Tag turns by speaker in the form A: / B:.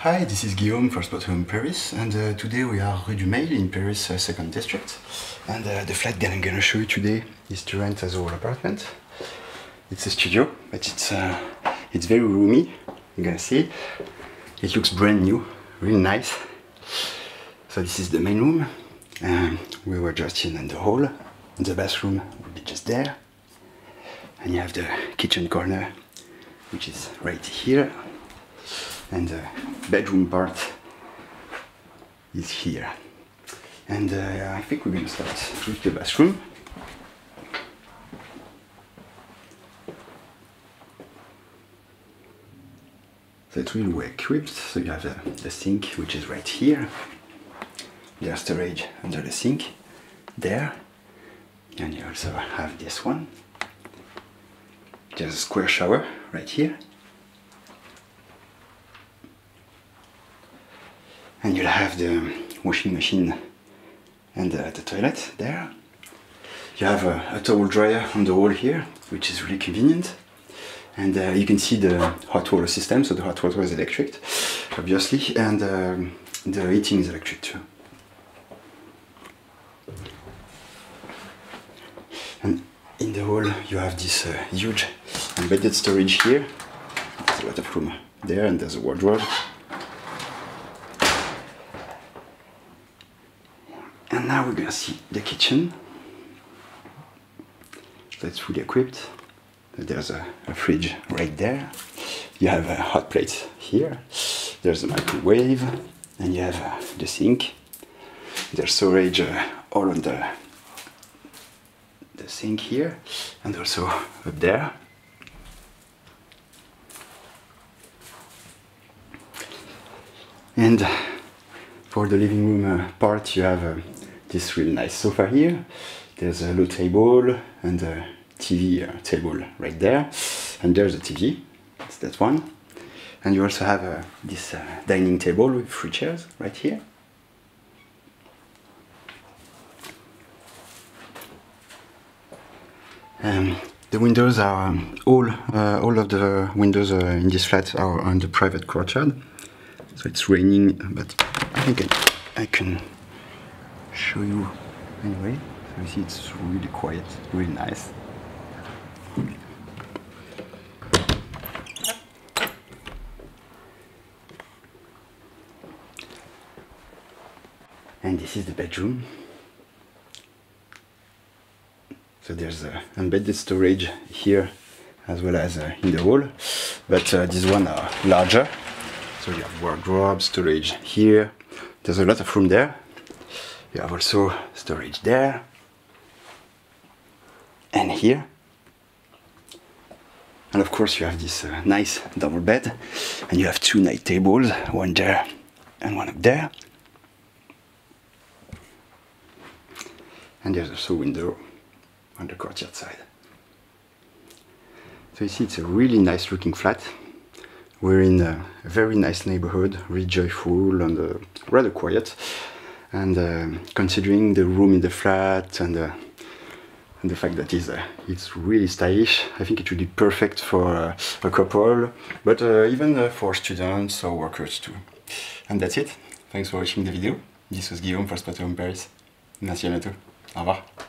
A: Hi, this is Guillaume for Spotahome Paris, and uh, today we are Rue du Mail in Paris, uh, second district. And uh, the flat that I'm gonna show you today is to rent as a whole apartment. It's a studio, but it's uh, it's very roomy. You're gonna see. It looks brand new, really nice. So this is the main room. Um, we were just in the hall. The bathroom will be just there. And you have the kitchen corner, which is right here. And the bedroom part is here. And uh, I think we're gonna start with the bathroom. So it's really well equipped. So you have the, the sink, which is right here. There's storage under the sink, there. And you also have this one. There's a square shower right here. And you'll have the washing machine and the, toilet there. You have a, a towel dryer on the wall here, which is really convenient. And uh, you can see the hot water system, so the hot water is electric, obviously, and um, the heating is electric too. And in the hall, you have this uh, huge embedded storage here. There's a lot of room there, and there's a wardrobe. And now we're gonna see the kitchen. It's fully equipped. There's a, a fridge right there. You have a hot plate here. There's a microwave, and you have uh, the sink. There's storage uh, all on the the sink here, and also up there. And for the living room uh, part, you have uh, this really nice sofa here. There's a low table and a TV uh, table right there. And there's a TV, it's that one. And you also have uh, this uh, dining table with three chairs right here. Um, the windows are um, all uh, all of the windows uh, in this flat are on the private courtyard. So it's raining, but I think I, I can show you anyway. So you see it's really quiet, really nice. And this is the bedroom. So there's uh, embedded storage here as well as uh, in the wall, but uh, these one are larger. So you have wardrobe, storage here. There's a lot of room there. You have also storage there and here. And of course you have this uh, nice double bed and you have two night tables, one there and one up there. And there's also a window on the courtyard side. So you see it's a really nice looking flat. We're in a very nice neighborhood, really joyful and uh, rather quiet. And uh, considering the room in the flat and, uh, and the fact that it's, uh, it's really stylish, I think it would be perfect for uh, a couple, but uh, even for students or workers too. And that's it. Thanks for watching the video. This was Guillaume for Spotahome Paris. Merci à bientôt. Au revoir.